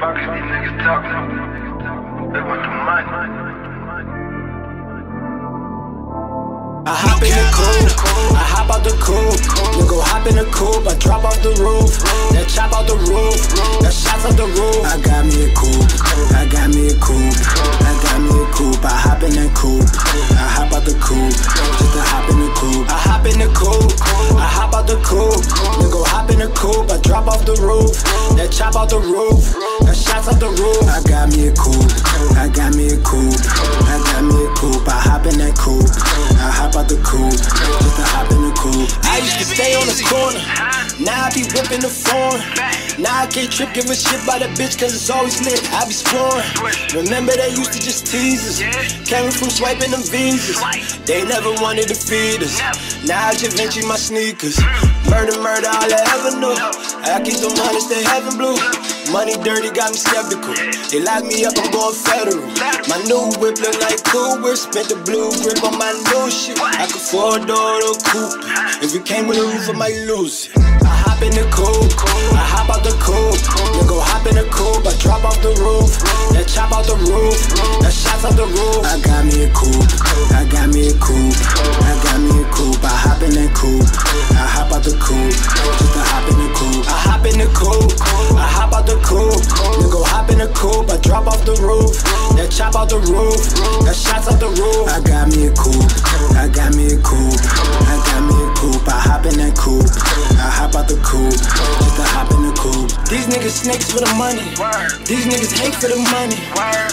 Fuck these niggas talking. They want the money. I hop in the coupe, I hop out the coupe. You go hop in the coupe, I drop off the roof. Then chop out the roof, then shots out the roof. I got me a coupe, I got me a coupe, the coupe. You go hop in the coupe, I drop off the roof, then chop out the roof, then shots out the roof. I got me a coupe, I got me a coupe, I got me a coupe. I hop in that coupe, I hop out the coupe, just to hop in the coupe. I used to stay on the corner, be whipping the phone. Now I can't trip, give a shit by the bitch, cause it's always lit. I be scoring. Remember they used to just tease us, came from swiping them visas. They never wanted to feed us. Now I just Vinci my sneakers. Murder, murder, all I ever knew. I keep the money, stay heaven blue. Money dirty got me skeptical. They lock me up, I'm going federal. My new whip look like whip. Spent the blue grip on my new shit. I could four door to coupe. If you came with a roof, I might lose it. I hop in the coupe, I hop out the coupe. You go hop in the coupe, I drop off the roof. Then chop out the roof, then shots out the roof. I got me a coupe, I got me a coupe, I got me the coupe, I drop off the roof, then chop out the roof, then shots out the roof. I got me a coupe, I got me a coupe, I got me a coupe. I hop in that coupe, I hop out the coupe, just to hop in the coupe. These niggas snakes for the money, these niggas hate for the money.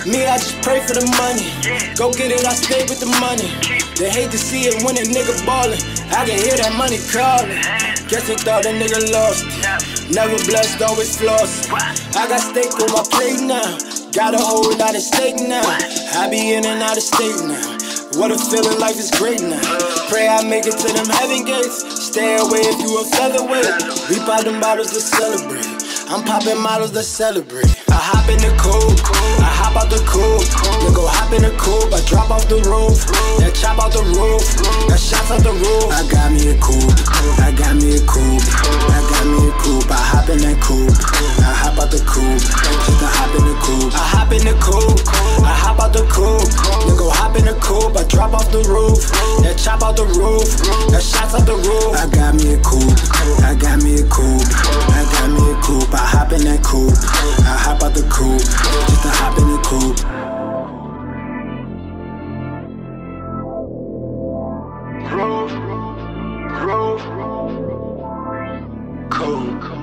Me, I just pray for the money. Go get it, I stay with the money. They hate to see it when a nigga ballin'. I can hear that money calling. Guess they thought a nigga lost. Never blessed, always floss. I got steak on my plate now. Got a whole lot of steak now. I be in and out of state now. What a feeling, life is great now. Pray I make it to them heaven gates. Stay away if you a featherweight. We pop them bottles to celebrate. I'm popping models to celebrate. I hop in the coupe, I hop out the coupe. You go hop in the coupe, I drop off the roof, then chop out the roof, then shots out the roof. I got me a coupe, drop off the roof, then chop out the roof, then shots out the roof. I got me a coupe, I got me a coupe, I got me a coupe. I hop in that coupe, I hop out the coupe, just to hop in the coupe. Groove, groove, cool.